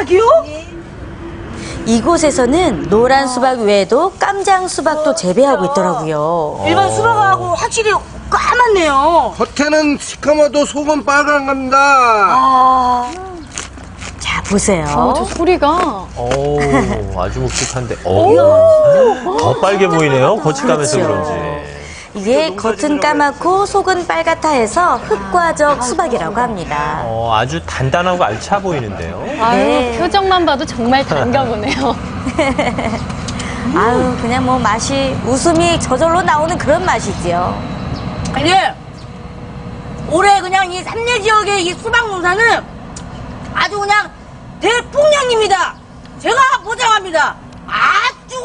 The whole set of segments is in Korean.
수박이요? 이곳에서는 노란 수박 외에도 깜장 수박도 재배하고 있더라고요. 일반 수박하고 확실히 까맣네요. 겉에는 시커머도 속은 빨간 겁니다. 아, 자, 보세요. 어, 저 소리가. 오, 아주 묵직한데. 오, 더 빨개 보이네요. 거칠감에서 그렇죠. 그런지. 이게 겉은 까맣고 속은 빨갛다 해서 흑과적 수박이라고 합니다. 어, 아주 단단하고 알차 보이는데요. 아유, 네. 표정만 봐도 정말 단가 보네요. 아유, 그냥 뭐 맛이 웃음이 저절로 나오는 그런 맛이지요. 아니, 올해 그냥 이 삼례 지역의 이 수박 농사는 아주 그냥 대풍량입니다. 제가 보장합니다.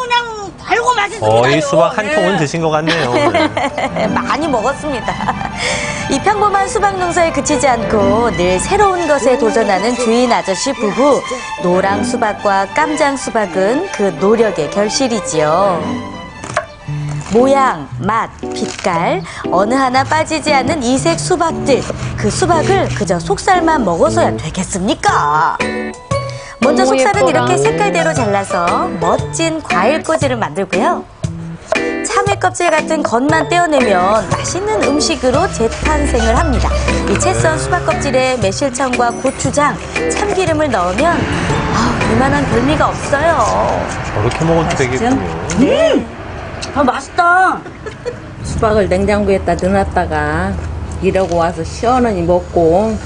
그냥 달고 맛있습니다. 거의 수박 한 예. 통은 드신 것 같네요. 네. 많이 먹었습니다. 이 평범한 수박 농사에 그치지 않고 늘 새로운 것에 도전하는 주인 아저씨 부부. 노랑 수박과 깜장 수박은 그 노력의 결실이지요. 모양, 맛, 빛깔, 어느 하나 빠지지 않는 이색 수박들. 그 수박을 그저 속살만 먹어서야 되겠습니까? 먼저 속살은. 이렇게 색깔대로 잘라서 멋진 과일 꽂이를 만들고요. 참외 껍질 같은 겉만 떼어내면 맛있는 음식으로 재탄생을 합니다. 이 채썬 수박 껍질에 매실청과 고추장, 참기름을 넣으면 아, 이만한 별미가 없어요. 저렇게 먹어도 되겠군요. 아, 맛있다. 수박을 냉장고에다 넣어놨다가 일하고 와서 시원하니 먹고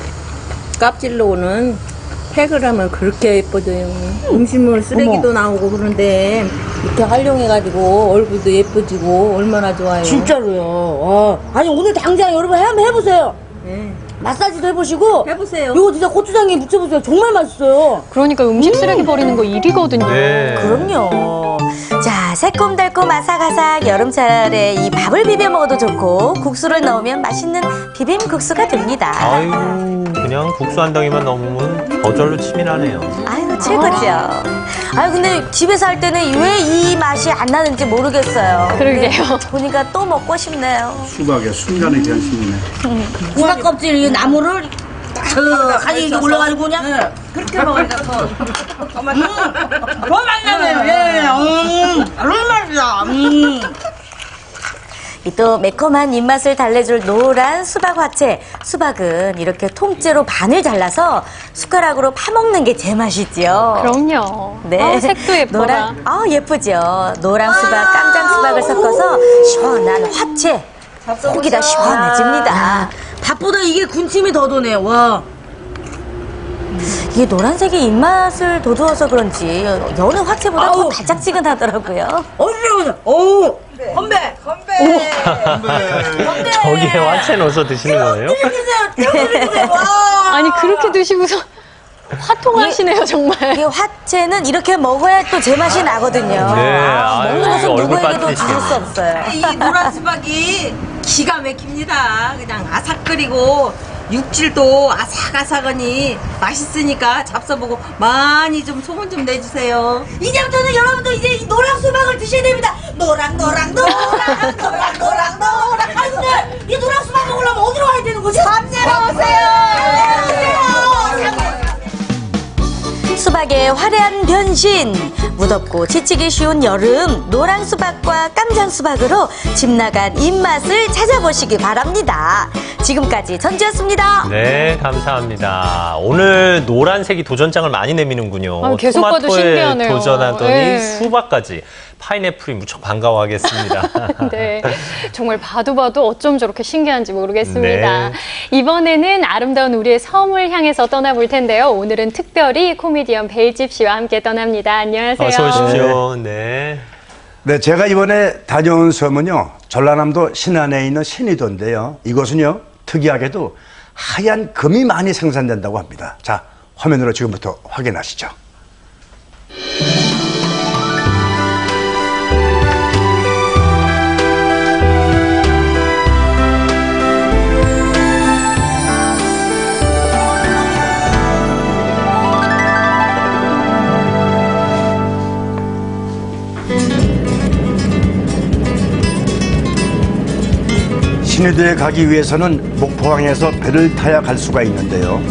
껍질로는 팩을 하면 그렇게 예뻐져요. 음식물 쓰레기도 나오고 그런데 이렇게 활용해가지고 얼굴도 예뻐지고 얼마나 좋아요. 진짜로요. 와. 아니, 오늘 당장 여러분 한번 해보세요. 네. 마사지도 해보시고. 해보세요. 이거 진짜 고추장에 묻혀보세요. 정말 맛있어요. 그러니까 음식 쓰레기 버리는 거 일이거든요. 네. 그럼요. 자, 새콤달콤 아삭아삭 여름철에 이 밥을 비벼 먹어도 좋고 국수를 넣으면 맛있는 비빔국수가 됩니다. 아유, 그냥 국수 한 덩이만 넣으면 저절로 침이 나네요. 아유 최고죠. 아유 근데 집에서 할 때는 왜 이 맛이 안 나는지 모르겠어요. 그러게요. 근데 보니까 또 먹고 싶네요. 수박의 순간의 변신이네. 수박 껍질 이 나무를 그 간이 이렇게 올라가지고 그냥 그렇게 먹으니까 더더 맛나네요. 예, 음, 너무 맛있다. 음. 이또 매콤한 입맛을 달래줄 노란 수박 화채. 수박은 이렇게 통째로 반을 잘라서 숟가락으로 파먹는 게 제 맛이지요. 그럼요. 네. 어, 색도 예뻐라. 노란, 아 예쁘죠. 노랑 수박, 깜장 수박을 섞어서 시원한 화채. 속이 다 시원해집니다. 밥보다 이게 군침이 더 도네요. 와. 이게 노란색이 입맛을 돋우어서 그런지 여느 화채보다 더 아우. 달짝지근하더라고요. 어디로 오, 건배, 건배. 저기에 화채 넣어서 드시는 거예요? 와. 아니, 그렇게 드시고서 화통하시네요, 정말. 이게 화채는 이렇게 먹어야 또 제맛이 나거든요. 네, 아, 아유, 먹는 것은 얼굴 누구에게도 빠뜨리시겠네. 줄일 수 없어요. 이 노란 수박이 기가 막힙니다. 그냥 아삭거리고 육질도 아삭아삭하니 맛있으니까 잡숴보고 많이 좀 소문 좀 내주세요. 이제부터는 여러분도 이제 이 노랑 수박을 드셔야 됩니다. 노랑, 노랑, 노랑, 노랑, 노랑, 노랑. 아니 근데 이 노랑 수박 먹으려면 어디로 가야 되는 거지? 삼내로 오세요. 수박의 화려한 변신. 무덥고 지치기 쉬운 여름 노랑 수박과 깜장 수박으로 집 나간 입맛을 찾아보시기 바랍니다. 지금까지 전지였습니다. 네, 감사합니다. 오늘 노란색이 도전장을 많이 내미는군요. 아유, 계속 토마토에 신기하네요. 도전하더니 네. 수박까지. 파인애플이 무척 반가워하겠습니다. 네. 정말 봐도 봐도 어쩜 저렇게 신기한지 모르겠습니다. 네. 이번에는 아름다운 우리의 섬을 향해서 떠나볼 텐데요. 오늘은 특별히 코미디언 베이집 씨와 함께 떠납니다. 안녕하세요. 어서 오십시오. 네. 네, 제가 이번에 다녀온 섬은요, 전라남도 신안에 있는 신의도인데요. 이곳은요, 특이하게도 하얀 금이 많이 생산된다고 합니다. 자, 화면으로 지금부터 확인하시죠. 신의도에 가기 위해서는 목포항에서 배를 타야 갈 수가 있는데요.